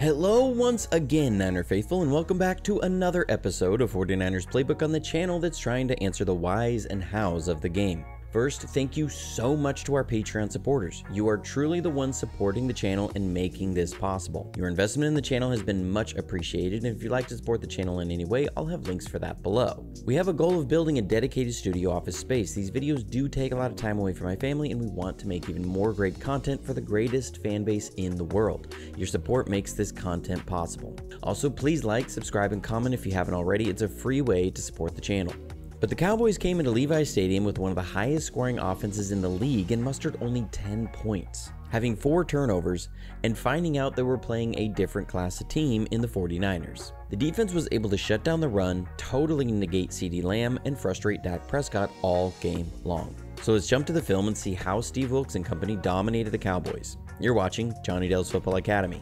Hello once again, Niner Faithful, and welcome back to another episode of 49ers Playbook on the channel that's trying to answer the whys and hows of the game. First, thank you so much to our Patreon supporters. You are truly the ones supporting the channel and making this possible. Your investment in the channel has been much appreciated, and if you'd like to support the channel in any way, I'll have links for that below. We have a goal of building a dedicated studio office space. These videos do take a lot of time away from my family, and we want to make even more great content for the greatest fan base in the world. Your support makes this content possible. Also, please like, subscribe, and comment if you haven't already. It's a free way to support the channel. But the Cowboys came into Levi Stadium with one of the highest scoring offenses in the league and mustered only 10 points, having four turnovers and finding out they were playing a different class of team in the 49ers. The defense was able to shut down the run, totally negate CeeDee Lamb, and frustrate Dak Prescott all game long. So let's jump to the film and see how Steve Wilks and company dominated the Cowboys. You're watching Jonnydel's Football Academy.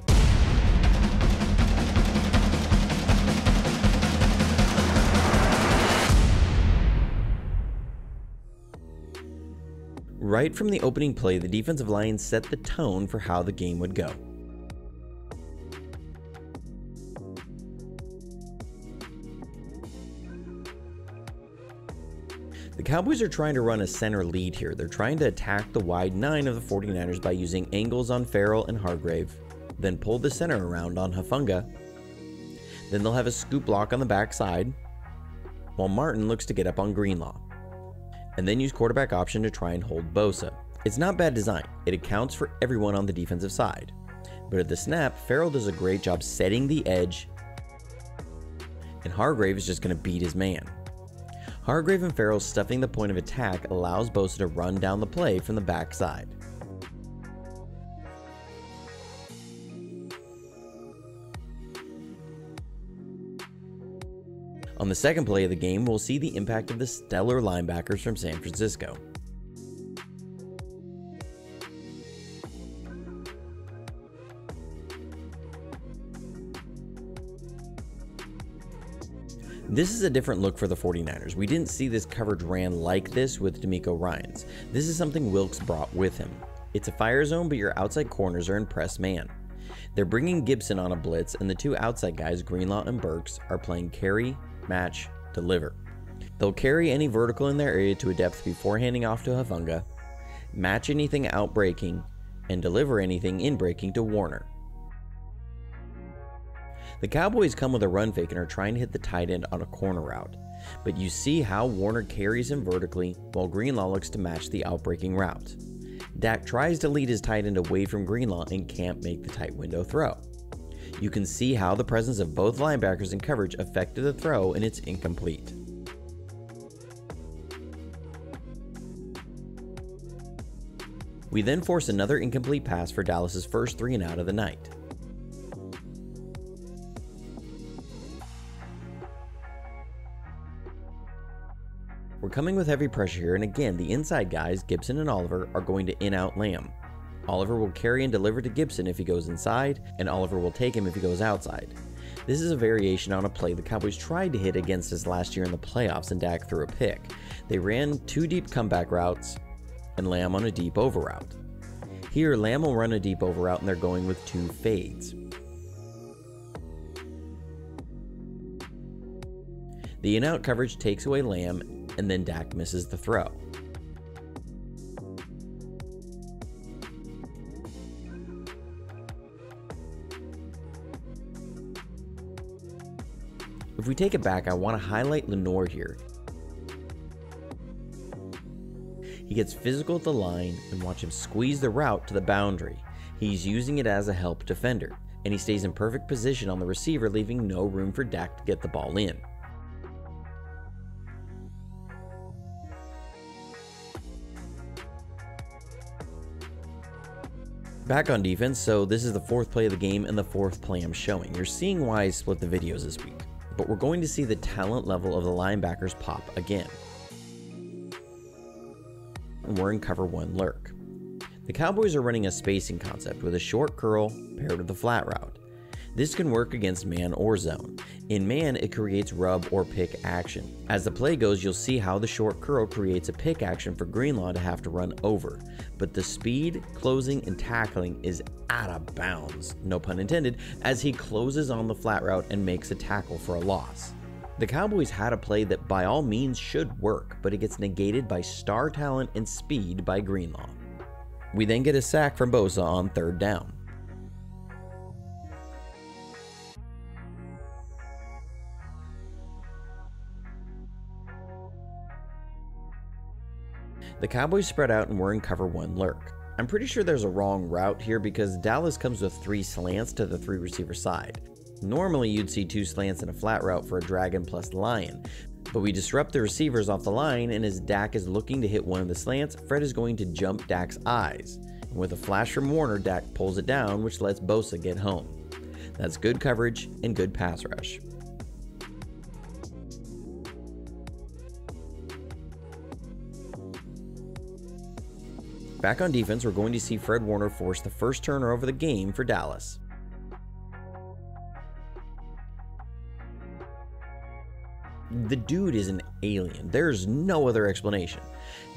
Right from the opening play, the defensive line set the tone for how the game would go. The Cowboys are trying to run a center lead here. They're trying to attack the wide nine of the 49ers by using angles on Ferrell and Hargrave, then pull the center around on Hufanga. Then they'll have a scoop block on the backside, while Martin looks to get up on Greenlaw and then use quarterback option to try and hold Bosa. It's not bad design, it accounts for everyone on the defensive side. But at the snap, Ferrell does a great job setting the edge, and Hargrave is just going to beat his man. Hargrave and Ferrell stuffing the point of attack allows Bosa to run down the play from the backside. On the second play of the game, we'll see the impact of the stellar linebackers from San Francisco. This is a different look for the 49ers. We didn't see this coverage ran like this with DeMeco Ryans. This is something Wilks brought with him. It's a fire zone, but your outside corners are in press man. They're bringing Gipson on a blitz, and the two outside guys, Greenlaw and Burks, are playing carry, match, deliver. They'll carry any vertical in their area to a depth before handing off to Hufanga, match anything out breaking, and deliver anything in breaking to Warner. The Cowboys come with a run fake and are trying to hit the tight end on a corner route, but you see how Warner carries him vertically while Greenlaw looks to match the outbreaking route. Dak tries to lead his tight end away from Greenlaw and can't make the tight window throw. You can see how the presence of both linebackers in coverage affected the throw and it's incomplete. We then force another incomplete pass for Dallas's first three and out of the night. We're coming with heavy pressure here, and again, the inside guys, Gipson and Oliver, are going to in out Lamb. Oliver will carry and deliver to Gipson if he goes inside, and Oliver will take him if he goes outside. This is a variation on a play the Cowboys tried to hit against us last year in the playoffs and Dak threw a pick. They ran two deep comeback routes and Lamb on a deep over route. Here, Lamb will run a deep over route and they're going with two fades. The in out coverage takes away Lamb and then Dak misses the throw. If we take it back, I want to highlight Lenoir here. He gets physical at the line and watch him squeeze the route to the boundary. He's using it as a help defender, and he stays in perfect position on the receiver, leaving no room for Dak to get the ball in. Back on defense, so this is the fourth play of the game and the fourth play I'm showing. You're seeing why I split the videos this week but we're going to see the talent level of the linebackers pop again. And we're in cover one lurk. The Cowboys are running a spacing concept with a short curl paired with a flat route. This can work against man or zone. In man, it creates rub or pick action. As the play goes, you'll see how the short curl creates a pick action for Greenlaw to have to run over. But the speed, closing, and tackling is out of bounds, no pun intended, as he closes on the flat route and makes a tackle for a loss. The Cowboys had a play that by all means should work, but it gets negated by star talent and speed by Greenlaw. We then get a sack from Bosa on third down. The Cowboys spread out and were in cover one lurk. I'm pretty sure there's a wrong route here because Dallas comes with three slants to the three receiver side. Normally you'd see two slants and a flat route for a Dragon plus Lion, but we disrupt the receivers off the line and as Dak is looking to hit one of the slants, Fred is going to jump Dak's eyes. And with a flash from Warner, Dak pulls it down, which lets Bosa get home. That's good coverage and good pass rush. Back on defense, we're going to see Fred Warner force the first turnover of the game for Dallas. The dude is an alien. There's no other explanation.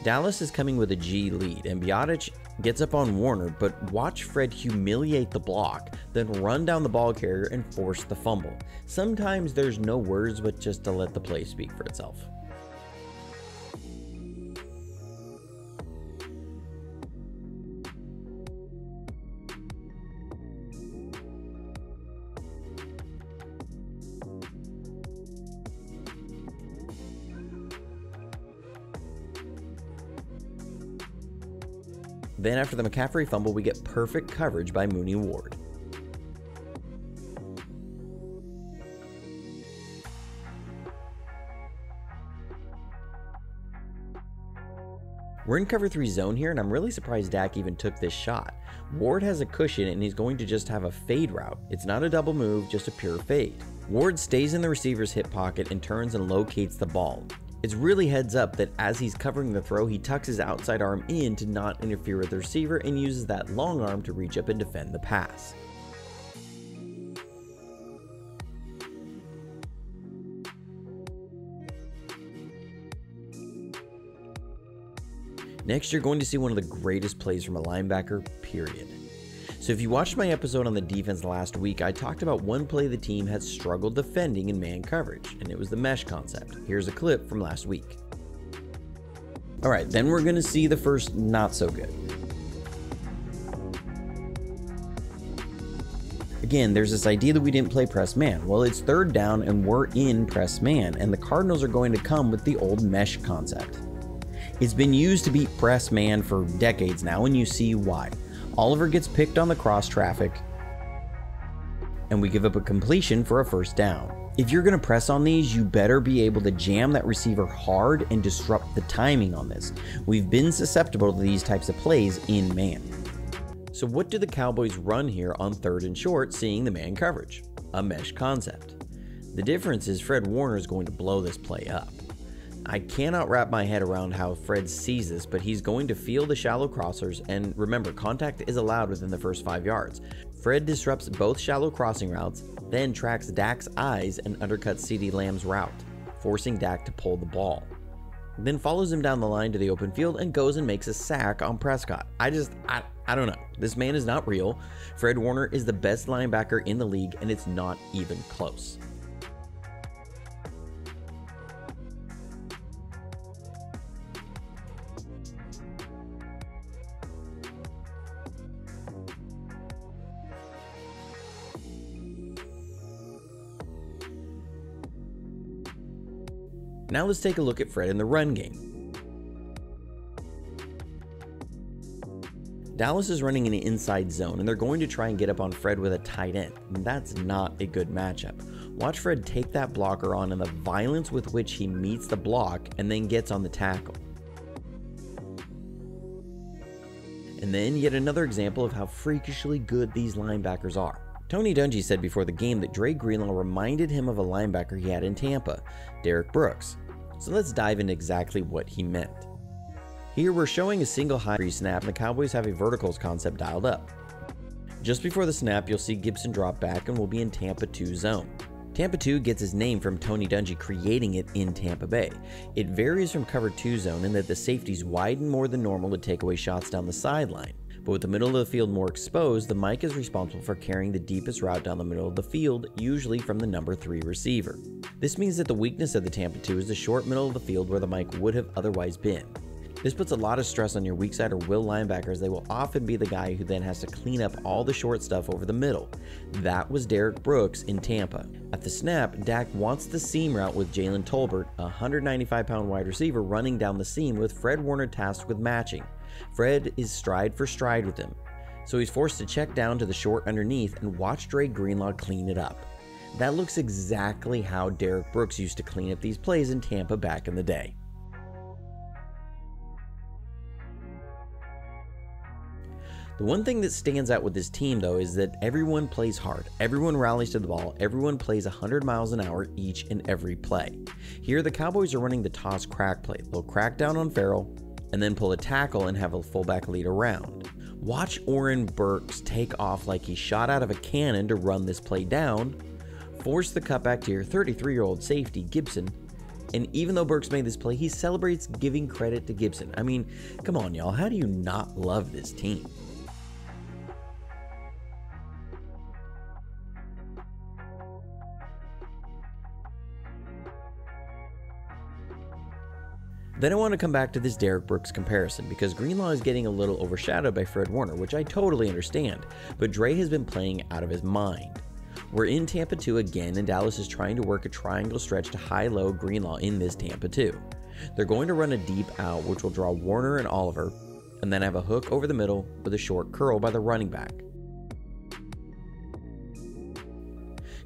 Dallas is coming with a G lead, and Biadasz gets up on Warner, but watch Fred humiliate the block, then run down the ball carrier and force the fumble. Sometimes there's no words but just to let the play speak for itself. Then after the McCaffrey fumble, we get perfect coverage by Mooney Ward. We're in cover 3 zone here, and I'm really surprised Dak even took this shot. Ward has a cushion, and he's going to just have a fade route. It's not a double move, just a pure fade. Ward stays in the receiver's hip pocket and turns and locates the ball. It's really heads up that as he's covering the throw, he tucks his outside arm in to not interfere with the receiver and uses that long arm to reach up and defend the pass. Next, you're going to see one of the greatest plays from a linebacker, period. So if you watched my episode on the defense last week, I talked about one play the team had struggled defending in man coverage, and it was the mesh concept. Here's a clip from last week. Alright, then we're going to see the first not so good. Again, there's this idea that we didn't play press man. Well, it's third down and we're in press man, and the Cardinals are going to come with the old mesh concept. It's been used to beat press man for decades now, and you see why. Oliver gets picked on the cross traffic, and we give up a completion for a first down. If you're going to press on these, you better be able to jam that receiver hard and disrupt the timing on this. We've been susceptible to these types of plays in man. So what do the Cowboys run here on third and short seeing the man coverage? A mesh concept. The difference is Fred Warner is going to blow this play up. I cannot wrap my head around how Fred sees this, but he's going to feel the shallow crossers, and remember, contact is allowed within the first 5 yards. Fred disrupts both shallow crossing routes, then tracks Dak's eyes and undercuts CeeDee Lamb's route, forcing Dak to pull the ball. Then follows him down the line to the open field and goes and makes a sack on Prescott. I just, I, I don't know. This man is not real. Fred Warner is the best linebacker in the league, and it's not even close. Now let's take a look at Fred in the run game. Dallas is running an inside zone and they're going to try and get up on Fred with a tight end. That's not a good matchup. Watch Fred take that blocker on and the violence with which he meets the block and then gets on the tackle. And then yet another example of how freakishly good these linebackers are. Tony Dungy said before the game that Dre Greenlaw reminded him of a linebacker he had in Tampa, Derrick Brooks. So let's dive into exactly what he meant. Here we're showing a single high pre snap and the Cowboys have a verticals concept dialed up. Just before the snap, you'll see Gipson drop back and will be in Tampa 2 zone. Tampa 2 gets its name from Tony Dungy creating it in Tampa Bay. It varies from cover 2 zone in that the safeties widen more than normal to take away shots down the sideline. But with the middle of the field more exposed, the mic is responsible for carrying the deepest route down the middle of the field, usually from the number 3 receiver. This means that the weakness of the Tampa 2 is the short middle of the field where the mic would have otherwise been. This puts a lot of stress on your weak side or will linebackers. They will often be the guy who then has to clean up all the short stuff over the middle. That was Derrick Brooks in Tampa. At the snap, Dak wants the seam route with Jalen Tolbert, a 195 pound wide receiver, running down the seam with Fred Warner tasked with matching. Fred is stride for stride with him, so he's forced to check down to the short underneath and watch Dre Greenlaw clean it up. That looks exactly how Derrick Brooks used to clean up these plays in Tampa back in the day. The one thing that stands out with this team, though, is that everyone plays hard. Everyone rallies to the ball. Everyone plays 100 miles an hour each and every play. Here, the Cowboys are running the toss crack play. They'll crack down on Ferrell and then pull a tackle and have a fullback lead around. Watch Oren Burks take off like he shot out of a cannon to run this play down, force the cutback to your 33 year old safety, Gipson, and even though Burks made this play, he celebrates giving credit to Gipson. I mean, come on, y'all. How do you not love this team? Then I want to come back to this Derrick Brooks comparison because Greenlaw is getting a little overshadowed by Fred Warner, which I totally understand, but Dre has been playing out of his mind. We're in Tampa 2 again, and Dallas is trying to work a triangle stretch to high low Greenlaw in this Tampa 2. They're going to run a deep out, which will draw Warner and Oliver, and then have a hook over the middle with a short curl by the running back.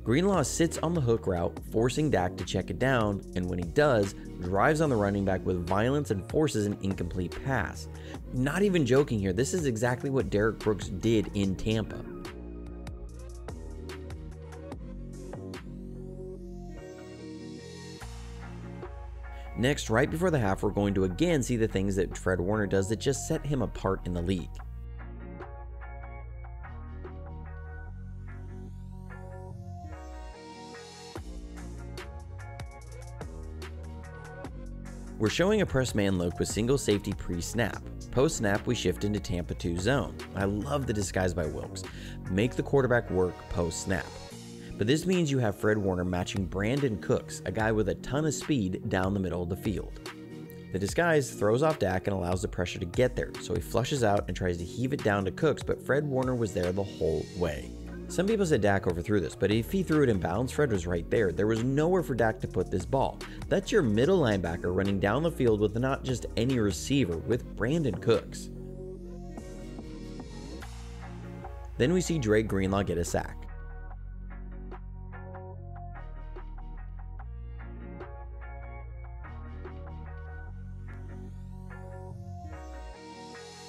Greenlaw sits on the hook route, forcing Dak to check it down, and when he does, drives on the running back with violence and forces an incomplete pass. Not even joking here, this is exactly what Derrick Brooks did in Tampa. Next, right before the half, we're going to again see the things that Fred Warner does that just set him apart in the league. We're showing a press man look with single safety pre-snap. Post-snap, we shift into Tampa 2 zone. I love the disguise by Wilks. Make the quarterback work post-snap. But this means you have Fred Warner matching Brandin Cooks, a guy with a ton of speed down the middle of the field. The disguise throws off Dak and allows the pressure to get there, so he flushes out and tries to heave it down to Cooks, but Fred Warner was there the whole way. Some people said Dak overthrew this, but if he threw it in bounds, Fred was right there. There was nowhere for Dak to put this ball. That's your middle linebacker running down the field with not just any receiver, with Brandin Cooks. Then we see Dre Greenlaw get a sack.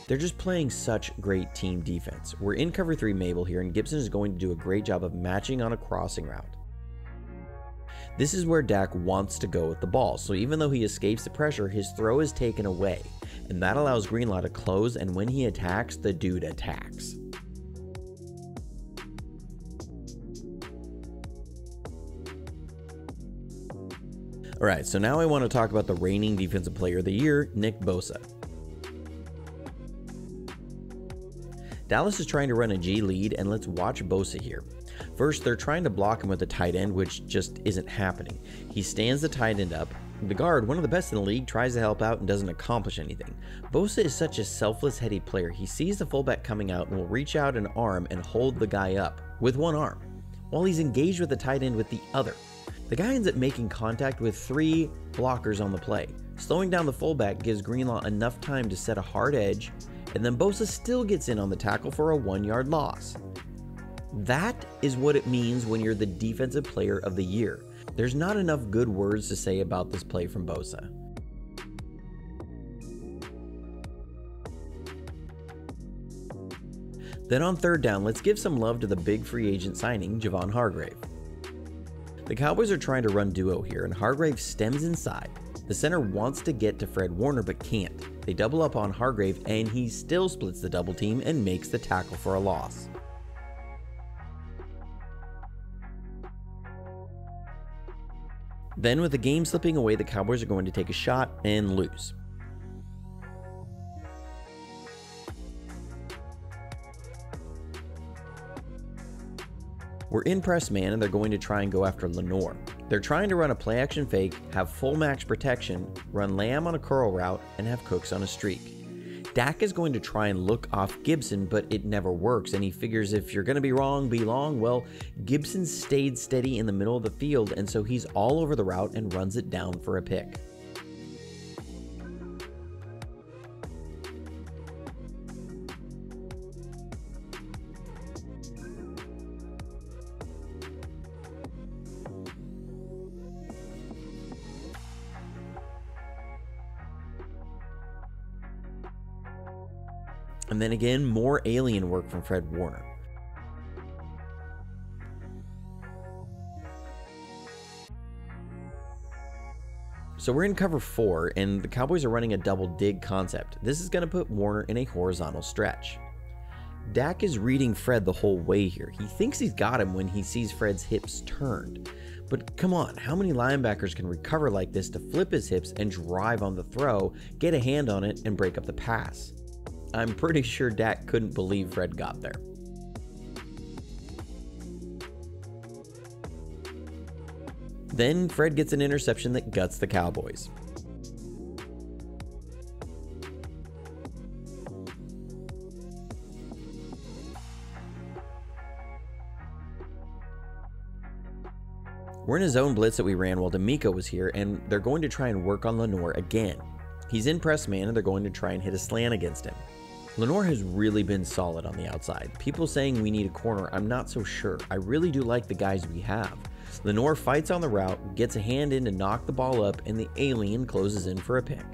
They're just playing such great team defense. We're in cover 3 Mabel here, and Gipson is going to do a great job of matching on a crossing route. This is where Dak wants to go with the ball, so even though he escapes the pressure, his throw is taken away, and that allows Greenlaw to close, and when he attacks, the dude attacks. Alright, so now I want to talk about the reigning Defensive Player of the Year, Nick Bosa. Dallas is trying to run a G lead, and let's watch Bosa here. First, they're trying to block him with the tight end, which just isn't happening. He stands the tight end up. The guard, one of the best in the league, tries to help out and doesn't accomplish anything. Bosa is such a selfless, heady player. He sees the fullback coming out and will reach out an arm and hold the guy up with one arm, while he's engaged with the tight end with the other. The guy ends up making contact with three blockers on the play. Slowing down the fullback gives Greenlaw enough time to set a hard edge and then Bosa still gets in on the tackle for a one yard loss. That is what it means when you're the defensive player of the year. There's not enough good words to say about this play from Bosa. Then on third down, let's give some love to the big free agent signing, Javon Hargrave. The Cowboys are trying to run duo here, and Hargrave stems inside. The center wants to get to Fred Warner but can't. They double up on Hargrave and he still splits the double team and makes the tackle for a loss. Then with the game slipping away, the Cowboys are going to take a shot and lose. We're in press man and they're going to try and go after Lenoir. They're trying to run a play action fake, have full max protection, run Lamb on a curl route, and have Cooks on a streak. Dak is going to try and look off Gipson, but it never works, and he figures if you're going to be wrong, be long. Well, Gipson stayed steady in the middle of the field, and so he's all over the route and runs it down for a pick. And then again, more alien work from Fred Warner. So we're in cover four, and the Cowboys are running a double dig concept. This is going to put Warner in a horizontal stretch. Dak is reading Fred the whole way here. He thinks he's got him when he sees Fred's hips turned. But come on, how many linebackers can recover like this to flip his hips and drive on the throw, get a hand on it, and break up the pass? I'm pretty sure Dak couldn't believe Fred got there. Then Fred gets an interception that guts the Cowboys. We're in a zone blitz that we ran while DeMeco was here, and they're going to try and work on Lenoir again. He's in press man, and they're going to try and hit a slant against him. Lenoir has really been solid on the outside. People saying we need a corner, I'm not so sure. I really do like the guys we have. Lenoir fights on the route, gets a hand in to knock the ball up, and the alien closes in for a pick.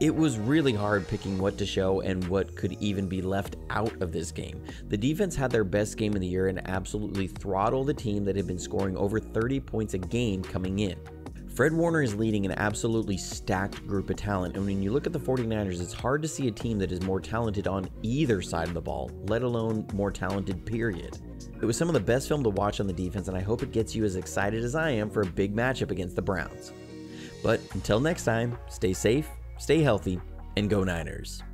It was really hard picking what to show and what could even be left out of this game. The defense had their best game of the year and absolutely throttled a team that had been scoring over 30 points a game coming in. Fred Warner is leading an absolutely stacked group of talent, and when you look at the 49ers, it's hard to see a team that is more talented on either side of the ball, let alone more talented, period. It was some of the best film to watch on the defense, and I hope it gets you as excited as I am for a big matchup against the Browns. But until next time, stay safe, stay healthy, and go Niners.